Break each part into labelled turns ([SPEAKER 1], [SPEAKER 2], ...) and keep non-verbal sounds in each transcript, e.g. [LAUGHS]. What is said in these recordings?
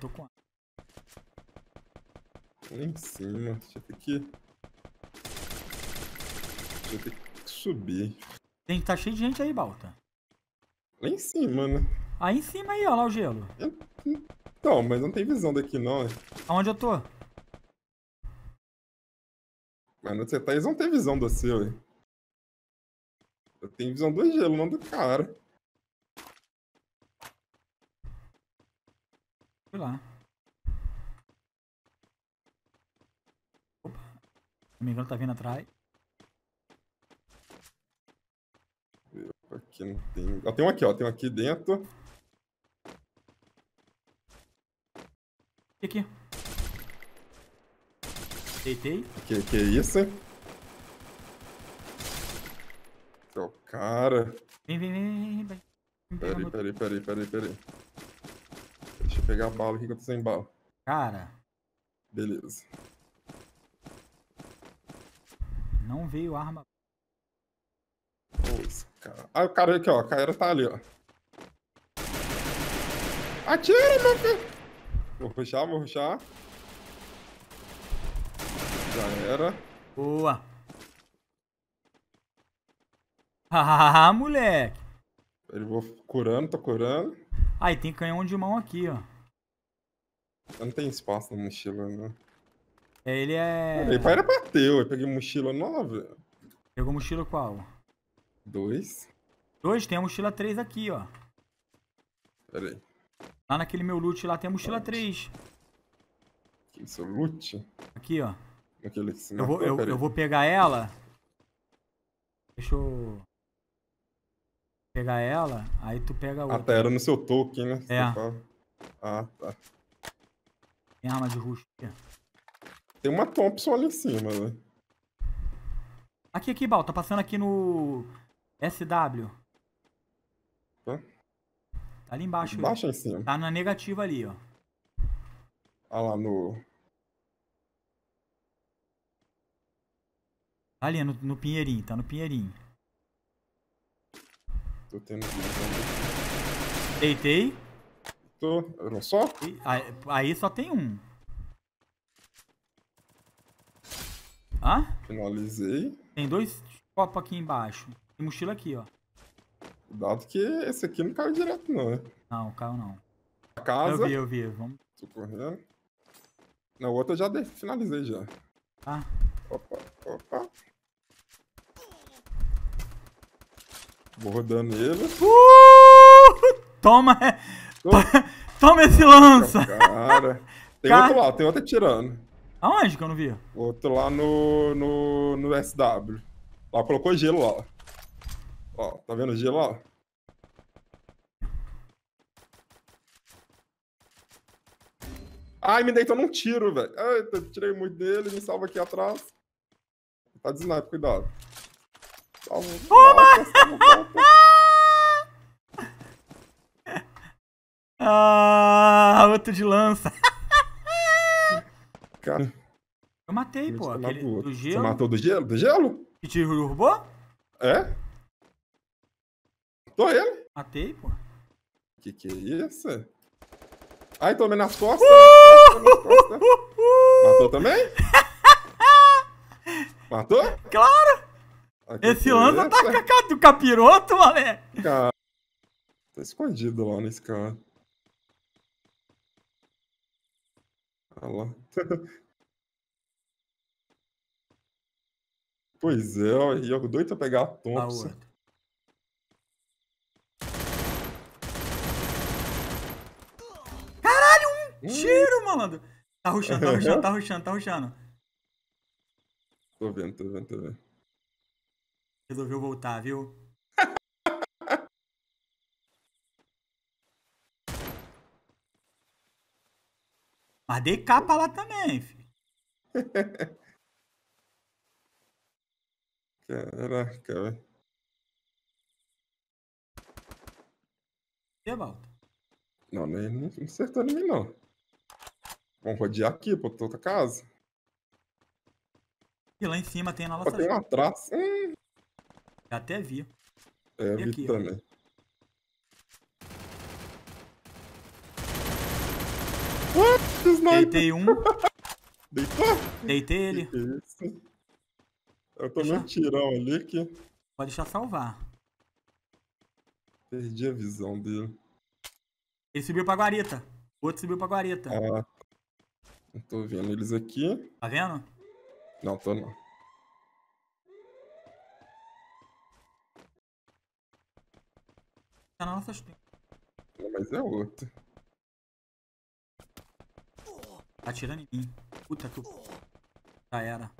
[SPEAKER 1] Tô com.
[SPEAKER 2] Lá em cima. Deixa eu ter que. Deixa eu ter que subir.
[SPEAKER 1] Tem, tá cheio de gente aí, Balta.
[SPEAKER 2] Lá em cima, né?
[SPEAKER 1] Aí em cima aí, ó, lá o gelo.
[SPEAKER 2] Então, mas não tem visão daqui não?
[SPEAKER 1] Aonde eu tô?
[SPEAKER 2] Mas no você tá, eles não tem visão do seu, hein? Eu tenho visão do gelo, não do cara.
[SPEAKER 1] Fui lá. Opa. O engano tá vindo atrás.
[SPEAKER 2] Aqui não tem. Ó, tem um aqui, ó. Tem um aqui dentro.
[SPEAKER 1] E aqui? Deitei.
[SPEAKER 2] Que, que isso, hein? Seu cara.
[SPEAKER 1] Vem, vem, vem, vem,
[SPEAKER 2] Peraí, peraí, peraí, peraí, peraí. Pegar bala aqui que eu tô sem bala.
[SPEAKER 1] Cara,
[SPEAKER 2] Beleza.
[SPEAKER 1] não veio arma.
[SPEAKER 2] Esse cara. Ah, o cara aqui, ó. O cara tá ali, ó. Atira, meu filho! Vou ruxar, vou ruxar. Já era.
[SPEAKER 1] Boa. [LAUGHS] Ah, moleque.
[SPEAKER 2] Ele vou curando, tô curando.
[SPEAKER 1] Aí tem canhão de mão aqui, ó.
[SPEAKER 2] Eu não tem espaço na mochila, né?
[SPEAKER 1] É, Ele é.
[SPEAKER 2] Ele para bateu. Eu peguei mochila nova.
[SPEAKER 1] Pegou mochila qual?
[SPEAKER 2] Dois.
[SPEAKER 1] Dois, tem a mochila 3 aqui, ó.
[SPEAKER 2] Pera aí.
[SPEAKER 1] Lá naquele meu loot lá tem a mochila 3.
[SPEAKER 2] Que isso, loot?
[SPEAKER 1] Aqui, ó.
[SPEAKER 2] Aquele que se
[SPEAKER 1] Eu vou, eu, eu vou pegar ela. Deixa eu. Pegar ela, aí tu pega a
[SPEAKER 2] Ah,
[SPEAKER 1] outra.
[SPEAKER 2] tá. Era no seu token, né?
[SPEAKER 1] É.
[SPEAKER 2] fala. Ah, tá.
[SPEAKER 1] Tem arma de.
[SPEAKER 2] Tem uma Thompson ali em cima, né?
[SPEAKER 1] Aqui, aqui, Bal, tá passando aqui no SW.
[SPEAKER 2] Tá.
[SPEAKER 1] Tá ali embaixo.
[SPEAKER 2] Embaixo ou em cima?
[SPEAKER 1] Tá na negativa ali, ó.
[SPEAKER 2] Ah lá no.
[SPEAKER 1] Tá ali, no, no Pinheirinho, tá no Pinheirinho.
[SPEAKER 2] Tô tendo visão.
[SPEAKER 1] Deitei.
[SPEAKER 2] Tô. Um só?
[SPEAKER 1] e- aí, aí só tem um. Hã?
[SPEAKER 2] Finalizei.
[SPEAKER 1] Tem dois copos aqui embaixo. Tem mochila aqui, ó.
[SPEAKER 2] Cuidado que esse aqui não caiu direto, não, né?
[SPEAKER 1] Não, caiu não.
[SPEAKER 2] A casa.
[SPEAKER 1] Eu vi, eu vi. Vamos.
[SPEAKER 2] Tô correndo. Na outra eu já de- finalizei já.
[SPEAKER 1] Tá.
[SPEAKER 2] Opa, opa. Vou rodando ele.
[SPEAKER 1] Uh! Toma!
[SPEAKER 2] Tô. [LAUGHS]
[SPEAKER 1] Toma esse lança!
[SPEAKER 2] Cara. Tem
[SPEAKER 1] Cara.
[SPEAKER 2] outro lá, tem outro atirando.
[SPEAKER 1] Aonde que eu não vi?
[SPEAKER 2] Outro lá no, no, no SW. Lá, colocou gelo lá. Ó, tá vendo o gelo lá? Ai, me deitou num tiro, velho. Ai, eu tirei muito dele, me salva aqui atrás. Tá de sniper, cuidado. Salva. [LAUGHS]
[SPEAKER 1] Ah, outro de lança.
[SPEAKER 2] Cara,
[SPEAKER 1] Eu matei, pô.
[SPEAKER 2] você
[SPEAKER 1] Aquele
[SPEAKER 2] matou.
[SPEAKER 1] do
[SPEAKER 2] Você
[SPEAKER 1] gelo.
[SPEAKER 2] matou do gelo? Do gelo?
[SPEAKER 1] Que te roubou?
[SPEAKER 2] É? Tô ele.
[SPEAKER 1] Matei, pô.
[SPEAKER 2] Que que é isso? Ai, tomei nas costas. nas costas, nas costas. Matou também? [LAUGHS] Matou?
[SPEAKER 1] Claro!
[SPEAKER 2] Que
[SPEAKER 1] Esse
[SPEAKER 2] que é
[SPEAKER 1] lança tá com a cara do capiroto, moleque.
[SPEAKER 2] Cara, tá escondido lá nesse cara. Olha lá. [LAUGHS] pois é, e eu doido pra pegar a Thompson.
[SPEAKER 1] outra.
[SPEAKER 2] Hum,
[SPEAKER 1] Tiro, malandro. Tá ruxando, tá ruxando, tá [LAUGHS] ruxando, tá ruxando.
[SPEAKER 2] Tô vendo, tô vendo, tô vendo.
[SPEAKER 1] Resolveu voltar, viu? Mas dei capa lá também, filho. [LAUGHS]
[SPEAKER 2] Caraca, velho.
[SPEAKER 1] E volta.
[SPEAKER 2] Não, nem, não acertou em mim, não. Vamos rodear aqui pra outra casa.
[SPEAKER 1] E lá em cima tem na nossa
[SPEAKER 2] tem um atrás. Hum,
[SPEAKER 1] Já até vi.
[SPEAKER 2] é,
[SPEAKER 1] E
[SPEAKER 2] vi
[SPEAKER 1] aqui, ó?
[SPEAKER 2] What? Sniper.
[SPEAKER 1] Deitei um, [LAUGHS]
[SPEAKER 2] Deitou?
[SPEAKER 1] deitei ele.
[SPEAKER 2] Que isso? Eu tomei um tirão ali que
[SPEAKER 1] Pode deixar salvar.
[SPEAKER 2] perdi a visão dele.
[SPEAKER 1] Ele subiu pra guarita. O outro subiu pra guarita.
[SPEAKER 2] Ah, não tô vendo eles aqui.
[SPEAKER 1] Tá vendo?
[SPEAKER 2] Não, tô não.
[SPEAKER 1] Tá na nossa.
[SPEAKER 2] Não, Mas é outro.
[SPEAKER 1] Tá atirando em mim. Puta que. Já era.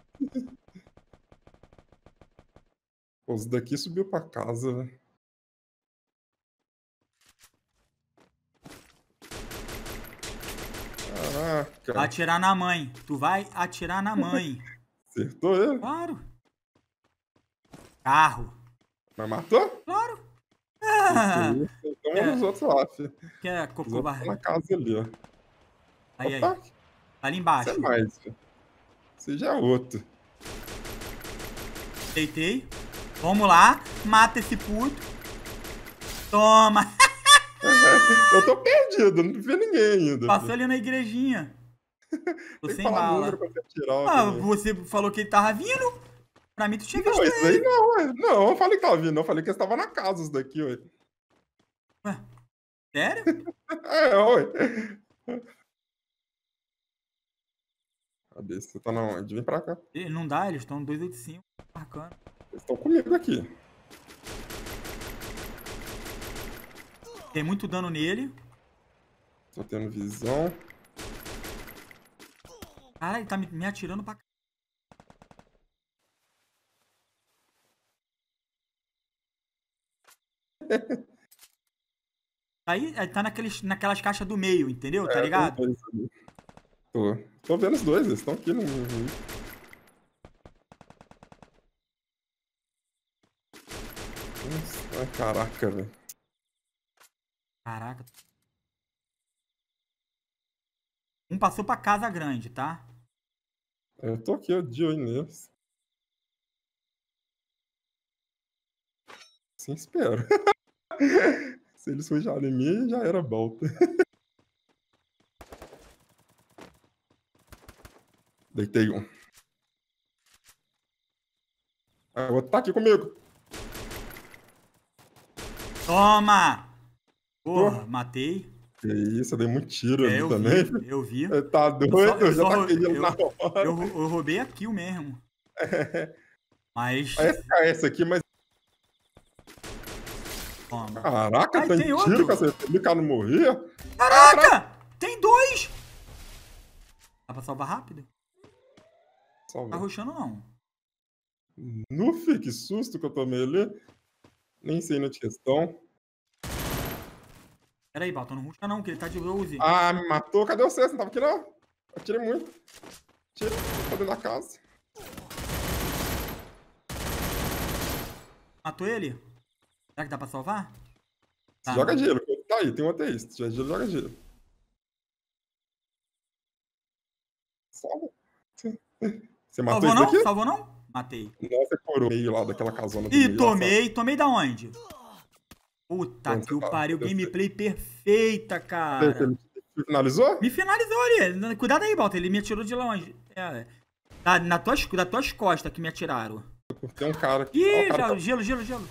[SPEAKER 2] Pô, Os daqui subiu pra casa, velho. Caraca.
[SPEAKER 1] Vai atirar na mãe. Tu vai atirar na mãe. [LAUGHS]
[SPEAKER 2] Acertou ele?
[SPEAKER 1] Claro. Carro.
[SPEAKER 2] Mas matou?
[SPEAKER 1] Claro. Ah,
[SPEAKER 2] Então
[SPEAKER 1] É.
[SPEAKER 2] outros lá, filho.
[SPEAKER 1] que é cocô
[SPEAKER 2] na casa ali, ó.
[SPEAKER 1] Aí, aí.
[SPEAKER 2] Opa,
[SPEAKER 1] Tá ali embaixo.
[SPEAKER 2] é mais, filho. Esse já é outro.
[SPEAKER 1] Deitei. Vamos lá. Mata esse puto. Toma. [LAUGHS]
[SPEAKER 2] Eu tô perdido, não vi ninguém ainda.
[SPEAKER 1] Passou ali na igrejinha. [LAUGHS] Tô sem bala.
[SPEAKER 2] você.
[SPEAKER 1] Ah,
[SPEAKER 2] também.
[SPEAKER 1] você falou que ele tava vindo. Pra mim, tu tinha
[SPEAKER 2] Não,
[SPEAKER 1] visto
[SPEAKER 2] esse
[SPEAKER 1] ele.
[SPEAKER 2] aí não, ué. Não, eu falei que tava vindo, eu falei que eles estavam na casa, os daqui, ué.
[SPEAKER 1] Sério? [LAUGHS]
[SPEAKER 2] É, ué. Cadê? Você tá na onde? Vem pra cá.
[SPEAKER 1] Ih, Não dá, eles estão 285 marcando.
[SPEAKER 2] Eles estão comigo aqui.
[SPEAKER 1] Tem muito dano nele.
[SPEAKER 2] Tô tendo visão.
[SPEAKER 1] Cara, ele tá me, me atirando pra. Tá [LAUGHS] Aí tá naqueles, naquelas caixas do meio, entendeu? Tá
[SPEAKER 2] É,
[SPEAKER 1] ligado?
[SPEAKER 2] Ali. Tô. Vendo os dois, eles estão aqui no. Nossa, ai, caraca, velho.
[SPEAKER 1] Caraca. Um passou pra casa grande, tá?
[SPEAKER 2] Eu tô aqui, eu de olho neles. Sim, espero. [LAUGHS] Se eles sujarem em mim, já era volta. [LAUGHS] Deitei um. Ah, o outro tá aqui comigo.
[SPEAKER 1] Toma! Porra, matei.
[SPEAKER 2] Que isso, eu dei muito tiro
[SPEAKER 1] É,
[SPEAKER 2] ali
[SPEAKER 1] eu
[SPEAKER 2] também.
[SPEAKER 1] vi, eu vi.
[SPEAKER 2] Ele Tá doido,
[SPEAKER 1] eu
[SPEAKER 2] eu já
[SPEAKER 1] só-
[SPEAKER 2] tá querendo
[SPEAKER 1] eu-
[SPEAKER 2] na hora.
[SPEAKER 1] Eu, eu roubei a kill mesmo. Mas.
[SPEAKER 2] Aí esse aqui, mas
[SPEAKER 1] Toma.
[SPEAKER 2] caraca,
[SPEAKER 1] Ai,
[SPEAKER 2] tem,
[SPEAKER 1] tem
[SPEAKER 2] tiro você o cara não morria.
[SPEAKER 1] Caraca! Tem dois! Dá pra salvar rápido?
[SPEAKER 2] Só
[SPEAKER 1] Tá rushando não.
[SPEAKER 2] Nufi, que susto que eu tomei ali. Nem sei na questão.
[SPEAKER 1] Pera aí, Balton, não rusha não, que ele tá de Rose.
[SPEAKER 2] Ah, me matou. Cadê você? Você não tava aqui não? Atirei muito. Tira, tá dentro da casa.
[SPEAKER 1] Matou ele? Será que dá pra salvar? Tá.
[SPEAKER 2] Joga gelo. Tá aí, tem um. Se tiver gelo, joga gelo. Salva. Você matou
[SPEAKER 1] Salvou não?
[SPEAKER 2] daqui?
[SPEAKER 1] Salvou não? Matei.
[SPEAKER 2] Você corou meio lá daquela casona meio,
[SPEAKER 1] tomei. Tomei da onde? Puta
[SPEAKER 2] Onde
[SPEAKER 1] que o
[SPEAKER 2] tá?
[SPEAKER 1] pariu. Gameplay perfeita, cara.
[SPEAKER 2] Você finalizou?
[SPEAKER 1] Me finalizou ali. Cuidado aí, Balton. Ele me atirou de longe. É. Tá na tuas, das tuas costas que me atiraram.
[SPEAKER 2] Tem um cara aqui.
[SPEAKER 1] Ih,
[SPEAKER 2] cara
[SPEAKER 1] já-
[SPEAKER 2] tá-
[SPEAKER 1] gelo, gelo, gelo.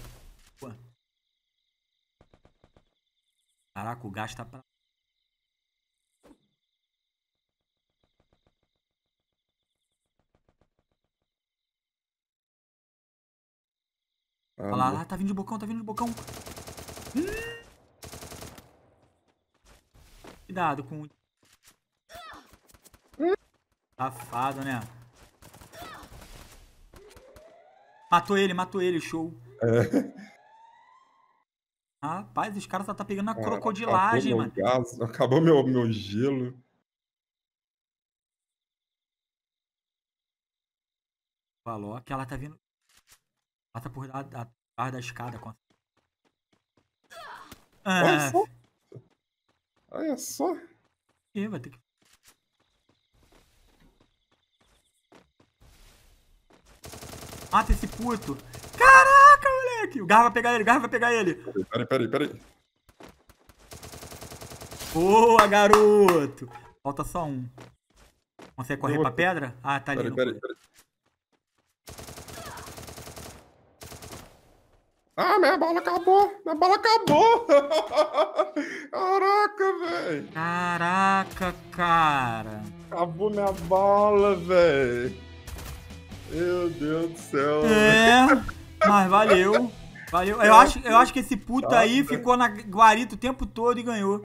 [SPEAKER 1] Caraca, o gás tá pra. Olha lá, lá, tá vindo de bocão, tá vindo de bocão. Hum. Cuidado com o. Safado, né? Matou ele, matou ele, show.
[SPEAKER 2] É.
[SPEAKER 1] Rapaz, os caras só tá pegando na
[SPEAKER 2] Ah,
[SPEAKER 1] crocodilagem,
[SPEAKER 2] acabou
[SPEAKER 1] mano.
[SPEAKER 2] meu gás, acabou meu, meu gelo.
[SPEAKER 1] Falou que ela tá vindo. Tá por da- da- atrás da escada. Com...
[SPEAKER 2] Olha
[SPEAKER 1] Ah,
[SPEAKER 2] só. Olha só.
[SPEAKER 1] ih, vai ter que. Mata esse puto. Caraca, moleque. O Garra vai pegar ele, o Garra vai pegar ele.
[SPEAKER 2] Peraí, peraí, peraí.
[SPEAKER 1] Boa, garoto. Falta só um. Consegue correr
[SPEAKER 2] Eu
[SPEAKER 1] pra pedra? Ah, tá ali.
[SPEAKER 2] Peraí,
[SPEAKER 1] no
[SPEAKER 2] peraí,
[SPEAKER 1] corredor.
[SPEAKER 2] peraí. Ah, minha bala acabou! Minha bala acabou! [LAUGHS] Caraca, velho!
[SPEAKER 1] Caraca, cara.
[SPEAKER 2] Acabou minha bala, velho! Meu Deus do céu!
[SPEAKER 1] É, mas valeu. Valeu. Eu acho, eu acho que esse puto aí
[SPEAKER 2] Tá,
[SPEAKER 1] ficou na guarita o tempo todo e ganhou.